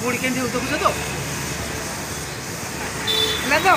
ମୁଢ଼ି କେମିତି ହଉ ଦେଖୁଛ ତ ହେଲା ତ